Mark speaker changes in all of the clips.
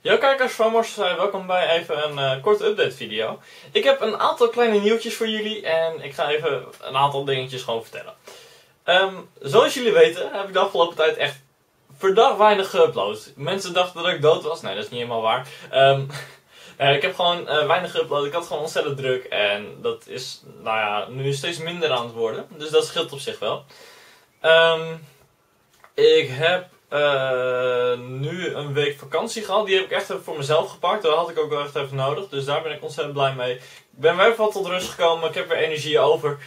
Speaker 1: Yo kijkers van Morselsij, welkom bij even een uh, korte update video. Ik heb een aantal kleine nieuwtjes voor jullie en ik ga even een aantal dingetjes gewoon vertellen. Um, zoals jullie weten heb ik de afgelopen tijd echt verdacht weinig geüpload. Mensen dachten dat ik dood was, nee dat is niet helemaal waar. Um, ik heb gewoon uh, weinig geüpload, ik had gewoon ontzettend druk en dat is nou ja, nu steeds minder aan het worden. Dus dat scheelt op zich wel. Um, ik heb uh, nu een week vakantie gehad. Die heb ik echt even voor mezelf gepakt. Dat had ik ook wel echt even nodig. Dus daar ben ik ontzettend blij mee. Ik ben weer wat tot rust gekomen. Ik heb weer energie over.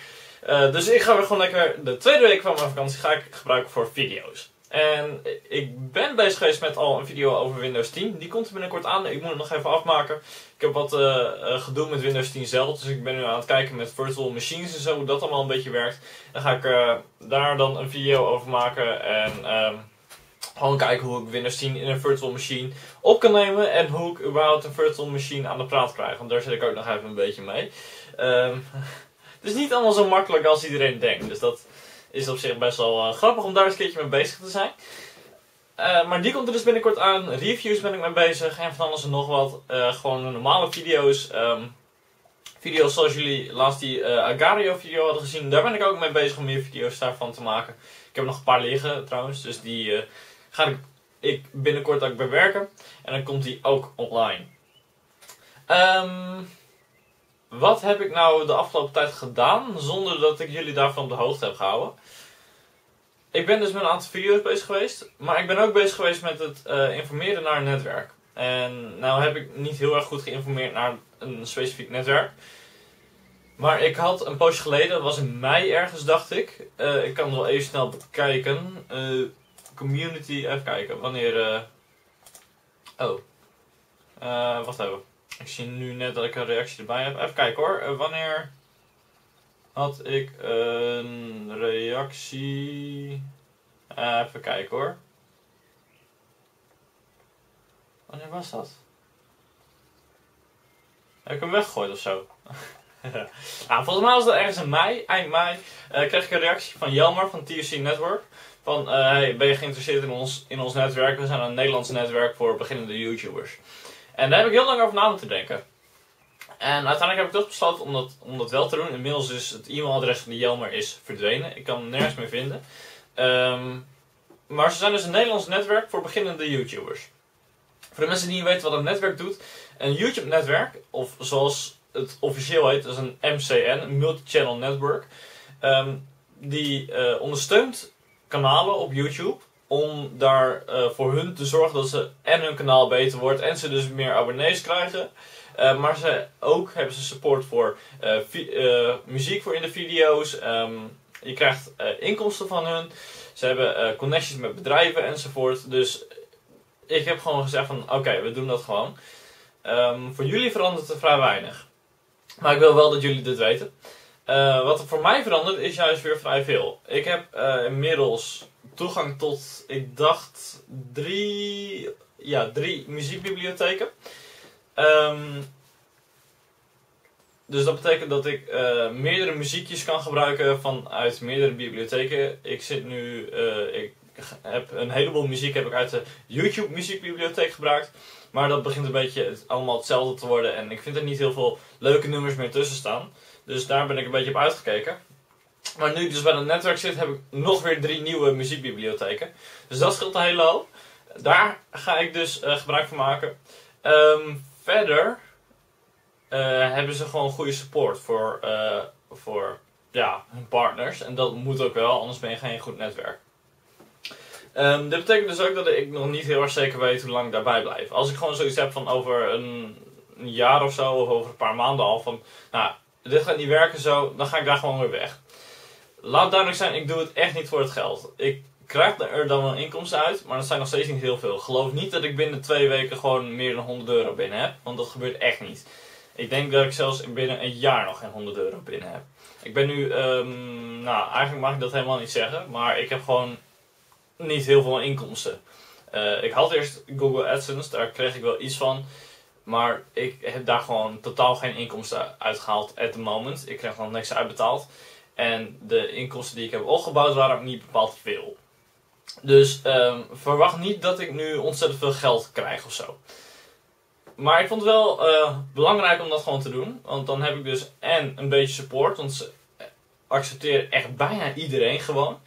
Speaker 1: Uh, dus ik ga weer gewoon lekker de tweede week van mijn vakantie ga ik gebruiken voor video's. En ik ben bezig geweest met al een video over Windows 10. Die komt er binnenkort aan. Ik moet het nog even afmaken. Ik heb wat uh, gedoe met Windows 10 zelf. Dus ik ben nu aan het kijken met virtual machines en zo. Hoe dat allemaal een beetje werkt. Dan ga ik daar dan een video over maken. En... Gewoon kijken hoe ik Windows 10 in een virtual machine op kan nemen. En hoe ik überhaupt een virtual machine aan de praat krijg. Want daar zit ik ook nog even een beetje mee. Um, het is niet allemaal zo makkelijk als iedereen denkt. Dus dat is op zich best wel uh, grappig om daar eens een keertje mee bezig te zijn. Uh, maar die komt er dus binnenkort aan. Reviews ben ik mee bezig. En van alles en nog wat. Uh, gewoon normale video's. Um, video's zoals jullie laatst die Agario video hadden gezien. Daar ben ik ook mee bezig om meer video's daarvan te maken. Ik heb nog een paar liggen trouwens. Dus die ga ik, ik binnenkort ook bewerken. En dan komt die ook online. Um, wat heb ik nou de afgelopen tijd gedaan zonder dat ik jullie daarvan op de hoogte heb gehouden? Ik ben dus met een aantal video's bezig geweest. Maar ik ben ook bezig geweest met het uh, informeren naar een netwerk. En nou heb ik niet heel erg goed geïnformeerd naar een specifiek netwerk. Maar ik had een poosje geleden, dat was in mei ergens dacht ik. Uh, ik kan het wel even snel bekijken. Community, even kijken, wanneer... Uh... Oh. Uh, wacht even. Ik zie nu net dat ik een reactie erbij heb. Even kijken hoor. Uh, wanneer had ik een reactie... even kijken hoor. Wanneer was dat? Heb ik hem weggegooid of zo? nou, volgens mij was dat ergens in mei, eind mei, kreeg ik een reactie van Jelmer van TUC Network. Van, uh, hey, ben je geïnteresseerd in ons, in ons netwerk? We zijn een Nederlands netwerk voor beginnende YouTubers. En daar heb ik heel lang over na moeten denken. En uiteindelijk heb ik toch besloten om dat, om dat wel te doen. Inmiddels is het e-mailadres van de Jelmer is verdwenen. Ik kan hem nergens meer vinden. Um, maar ze zijn dus een Nederlands netwerk voor beginnende YouTubers. Voor de mensen die niet weten wat een netwerk doet. Een YouTube netwerk, of zoals het officieel heet, dat is een MCN, een Multi-Channel Network. Um, die uh, ondersteunt kanalen op YouTube. Om daar uh, voor hun te zorgen dat ze en hun kanaal beter wordt en ze dus meer abonnees krijgen. Uh, maar ze ook hebben ze support voor muziek voor in de video's. Um, je krijgt inkomsten van hun. Ze hebben connecties met bedrijven enzovoort. Dus ik heb gewoon gezegd van oké, we doen dat gewoon. Um, voor jullie verandert er vrij weinig. Maar ik wil wel dat jullie dit weten. Uh, wat er voor mij verandert is juist weer vrij veel. Ik heb uh, inmiddels toegang tot, ik dacht, drie, ja, drie muziekbibliotheken. Um, dus dat betekent dat ik uh, meerdere muziekjes kan gebruiken vanuit meerdere bibliotheken. Ik zit nu, heb een heleboel muziek heb ik uit de YouTube muziekbibliotheek gebruikt. Maar dat begint een beetje allemaal hetzelfde te worden en ik vind er niet heel veel leuke nummers meer tussen staan. Dus daar ben ik een beetje op uitgekeken. Maar nu ik dus bij het netwerk zit, heb ik nog weer drie nieuwe muziekbibliotheken. Dus dat scheelt een hele hoop. Daar ga ik dus uh, gebruik van maken. Um, verder uh, hebben ze gewoon goede support voor, uh, voor ja, hun partners. En dat moet ook wel, anders ben je geen goed netwerk. Um, dit betekent dus ook dat ik nog niet heel erg zeker weet hoe lang ik daarbij blijf. Als ik gewoon zoiets heb van over een, jaar of zo, of over een paar maanden al, van nou, dit gaat niet werken zo, dan ga ik daar gewoon weer weg. Laat duidelijk zijn, ik doe het echt niet voor het geld. Ik krijg er dan wel inkomsten uit, maar dat zijn nog steeds niet heel veel. Geloof niet dat ik binnen twee weken gewoon meer dan 100 euro binnen heb, want dat gebeurt echt niet. Ik denk dat ik zelfs binnen een jaar nog geen 100 euro binnen heb. Ik ben nu, um, nou eigenlijk mag ik dat helemaal niet zeggen, maar ik heb gewoon niet heel veel inkomsten. Uh, ik had eerst Google AdSense, daar kreeg ik wel iets van. Maar ik heb daar gewoon totaal geen inkomsten uitgehaald at the moment. Ik kreeg nog niks uitbetaald. En de inkomsten die ik heb opgebouwd waren ook niet bepaald veel. Dus um, verwacht niet dat ik nu ontzettend veel geld krijg of zo. maar ik vond het wel eh, belangrijk om dat gewoon te doen. Want dan heb ik dus en een beetje support. Want ze accepteren echt bijna iedereen gewoon.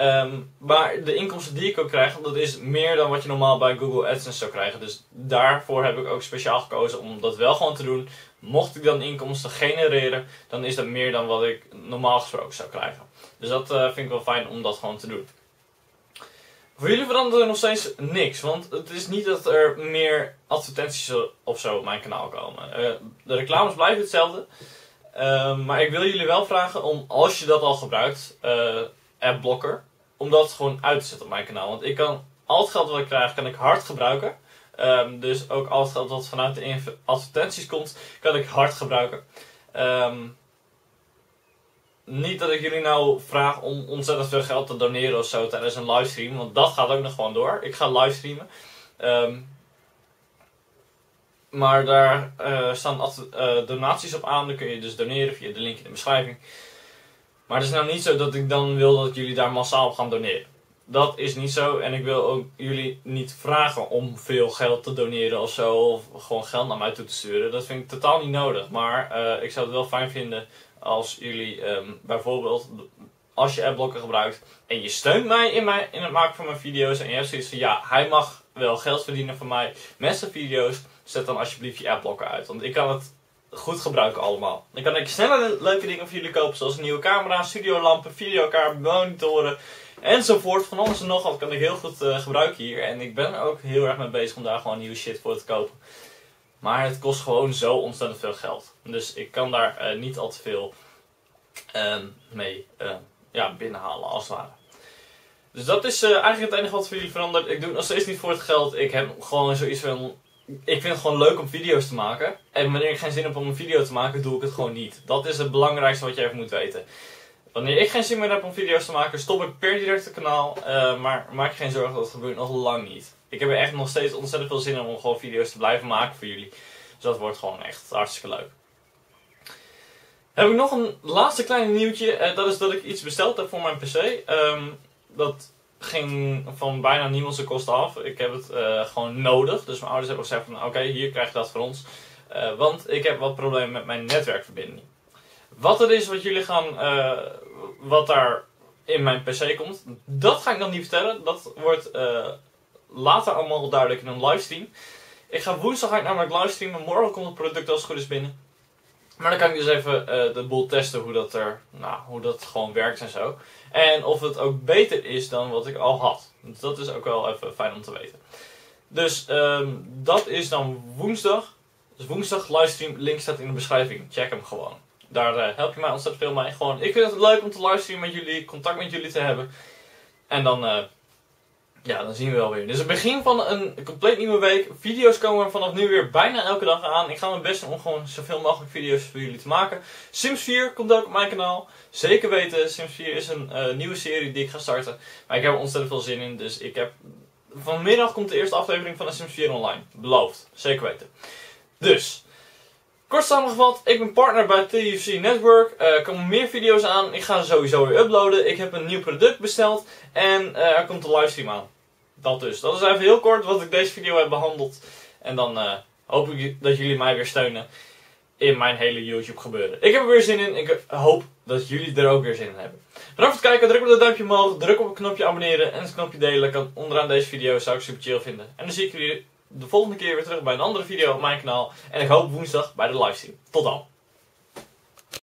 Speaker 1: Ehm, maar de inkomsten die ik ook krijg, dat is meer dan wat je normaal bij Google AdSense zou krijgen. Dus daarvoor heb ik ook speciaal gekozen om dat wel gewoon te doen. Mocht ik dan inkomsten genereren, dan is dat meer dan wat ik normaal gesproken zou krijgen. Dus dat uh, vind ik wel fijn om dat gewoon te doen. Voor jullie verandert er nog steeds niks, want het is niet dat er meer advertenties of zo op mijn kanaal komen. Uh, de reclames blijven hetzelfde. Uh, maar ik wil jullie wel vragen om, als je dat al gebruikt, uh, adblocker, om dat gewoon uit te zetten op mijn kanaal. Want ik kan al het geld wat ik krijg, kan ik hard gebruiken. Um, dus ook al het geld wat vanuit de advertenties komt, kan ik hard gebruiken. Um, niet dat ik jullie nou vraag om ontzettend veel geld te doneren of zo tijdens een livestream. Want dat gaat ook nog gewoon door. Ik ga livestreamen. Um, maar daar uh, staan uh, donaties op aan. Dan kun je dus doneren via de link in de beschrijving. Maar het is nou niet zo dat ik dan wil dat jullie daar massaal op gaan doneren. Dat is niet zo. En ik wil ook jullie niet vragen om veel geld te doneren of zo. Of gewoon geld naar mij toe te sturen. Dat vind ik totaal niet nodig. Maar uh, ik zou het wel fijn vinden als jullie um, bijvoorbeeld, als je adblocker gebruikt en je steunt mij in, mijn, in het maken van mijn video's en je hebt zoiets van ja, hij mag wel geld verdienen van mij met zijn video's, zet dan alsjeblieft je adblocker uit. Want ik kan het goed gebruiken allemaal. Dan kan ik sneller leuke dingen voor jullie kopen, zoals een nieuwe camera, studiolampen, videokaart, monitoren enzovoort. Van alles en nog wat kan ik heel goed uh, gebruiken hier. En ik ben er ook heel erg mee bezig om daar gewoon nieuwe shit voor te kopen. Maar het kost gewoon zo ontzettend veel geld. Dus ik kan daar uh, niet al te veel uh, mee uh, ja, binnenhalen, als het ware. Dus dat is eh, eigenlijk het enige wat voor jullie verandert. Ik doe het nog steeds niet voor het geld. Ik heb gewoon zoiets van. Ik vind het gewoon leuk om video's te maken. En wanneer ik geen zin heb om een video te maken, doe ik het gewoon niet. Dat is het belangrijkste wat je even moet weten. Wanneer ik geen zin meer heb om video's te maken, stop ik per direct het kanaal. maar maak je geen zorgen, dat gebeurt nog lang niet. Ik heb er echt nog steeds ontzettend veel zin in om gewoon video's te blijven maken voor jullie. Dus dat wordt gewoon echt hartstikke leuk. Heb ik nog een laatste klein nieuwtje. Eh, dat is dat ik iets besteld heb voor mijn PC. Um, dat ging van bijna niemand zijn kosten af. Ik heb het uh, gewoon nodig. Dus mijn ouders hebben gezegd van oké, hier krijg je dat voor ons. Uh, want ik heb wat problemen met mijn netwerkverbinding. Wat het is wat jullie gaan, uh, wat daar in mijn PC komt, dat ga ik nog niet vertellen. Dat wordt later allemaal duidelijk in een livestream. Ik ga woensdag ga ik namelijk livestreamen. Morgen komt het product als het goed is binnen. Maar dan kan ik dus even uh, de boel testen hoe dat, er, nou, hoe dat gewoon werkt en zo. En of het ook beter is dan wat ik al had. Dus dat is ook wel even fijn om te weten. Dus um, dat is dan woensdag. Dus woensdag livestream, link staat in de beschrijving. Check hem gewoon. Daar uh, help je mij ontzettend veel mee. Gewoon, ik vind het leuk om te livestreamen met jullie, contact met jullie te hebben. En dan uh, ja, dan zien we wel weer. Dus het begin van een compleet nieuwe week. Video's komen vanaf nu weer bijna elke dag aan. Ik ga mijn best doen om gewoon zoveel mogelijk video's voor jullie te maken. Sims 4 komt ook op mijn kanaal. Zeker weten, Sims 4 is een uh, nieuwe serie die ik ga starten. Maar ik heb er ontzettend veel zin in. Dus ik heb... Vanmiddag komt de eerste aflevering van Sims 4 online. Beloofd. Zeker weten. Dus... Kort samengevat, ik ben partner bij TFC Network. Uh, er komen meer video's aan. Ik ga ze sowieso weer uploaden. Ik heb een nieuw product besteld. En uh, er komt een livestream aan. Dat dus. Dat is even heel kort wat ik deze video heb behandeld. En dan uh, hoop ik dat jullie mij weer steunen in mijn hele YouTube gebeuren. Ik heb er weer zin in. Ik hoop dat jullie er ook weer zin in hebben. Bedankt voor het kijken. Druk op het duimpje omhoog. Druk op het knopje abonneren. En het knopje delen kan onderaan deze video. Zou ik super chill vinden. En dan zie ik jullie de volgende keer weer terug bij een andere video op mijn kanaal. En ik hoop woensdag bij de livestream. Tot dan.